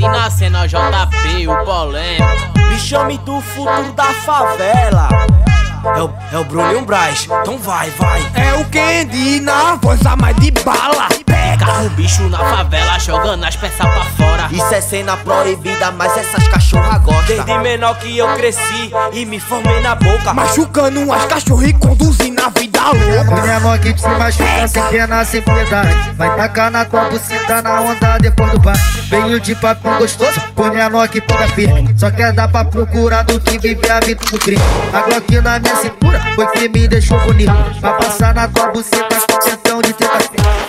Quendi na cena JP, o polêmico. Me chame do futuro da favela. É o, é o Bruninho Braz, então vai, vai. É o Candy na voz a mais de bala. Carro bicho na favela, jogando as peças pra fora. Isso é cena proibida, mas essas cachorras gostam. Desde menor que eu cresci e me formei na boca. Machucando umas cachorras e conduzindo a vida louca. Minha mão que te machuca sem pena, sem piedade. Vai tacar na tua buceta na onda depois do bar. Venho de papinho gostoso, põe mão aqui pega firme. Só quer dar pra procurar do que vive a vida do crime. A Glock na minha cintura foi que me deixou bonito. Pra passar na tua buceta com tentão de 30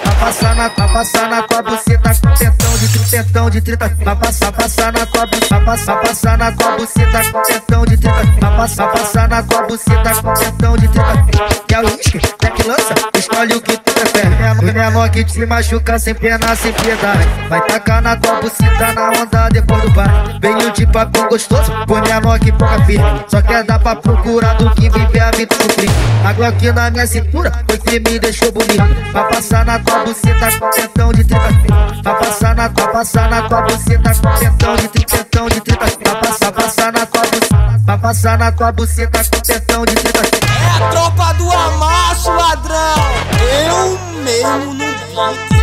Pra passar na, pra passar na tua buceta com tentão de tritentão de 30 Pra passar, passar na tua buceta, pra passar, passar na tua buceta com tentão de 30 Pra passar, passar na tua buceta com tentão de 30 Quer uísque? Quer que lança? Escolhe o que tu prefere. Minha mão que te machuca sem pena, sem piedade. Vai tacar na tua buceta na onda depois do bar. Venho de papinho gostoso, põe mão aqui pra firme. Só quer dar pra procurar do que vive a vida do crime. A Glock na minha cintura foi que me deixou bonito. Pra passar na tua buceta com tentão de 30 Pra passar na tua, passar na tua buceta com tentão de 30, tentão de 30 passar na tua buceta com tentão de 30 É a tropa do amasso, ladrão. Eu mesmo no beat.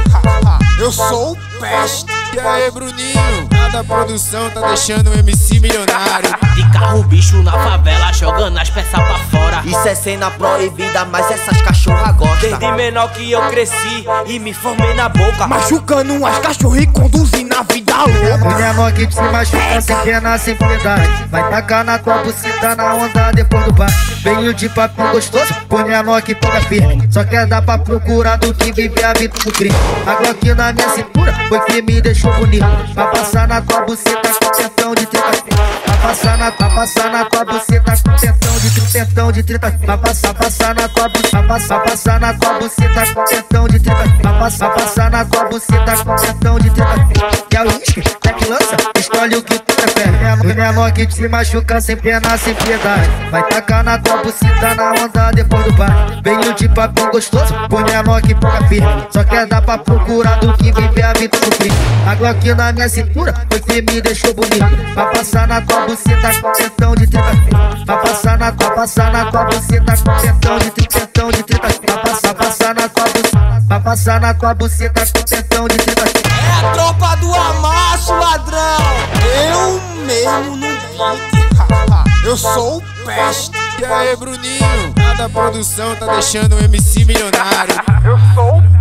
Eu sou o peste. E aí, Bruninho? Cada produção tá deixando o MC milionário. De carro bicho na favela, jogando as peças pra fora. Isso é cena proibida, mas essas cachorras gostam. Desde menor que eu cresci e me formei na boca. Machucando umas cachorras e conduzindo a vida louca. Minha mão que te machuca sem pena, sem piedade. Vai tacar na tua buceta na onda depois do bar. Venho de papinho gostoso, põe minha mão aqui pega firme. Só quer dar pra procurar do que vive a vida do crime. A Glock na minha cintura foi que me deixou bonito. Pra passar na tua buceta com tentão de 30 Pra passar na, pra passar na tua buceta de 30, tentão de 30 Pra passar, passar na tua buceta, passar, passar na tua buceta. Tentão de 30 Pra passar, passar na tua buceta. Tentão de 30 Quer uísque? Que lança? Escolhe o que tu prefere. Minha, minha mão que te machuca sem pena, sem piedade. Vai tacar na tua buceta na onda depois do bar. Venho de papinho gostoso, põe mão aqui pega firme. Só quer dar pra procurar do que vive a vida do crime. A Glock na minha cintura que me deixou bonito. Pra passar na tua buceta com tentão de 30 Pra passar na tua, passar na tua buceta com de 30, tentão de 30 Pra passar, passar na tua buceta, pra passar na tua buceta com tentão de 30 É a tropa do ladrão. Eu mesmo no beat. Eu sou o peste. E aí, Bruninho? Cada produção tá deixando o MC milionário. Eu sou o